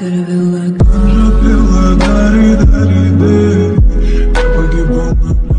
Каравелла, Каравелла, Дари, Дари, Дари, я погибал на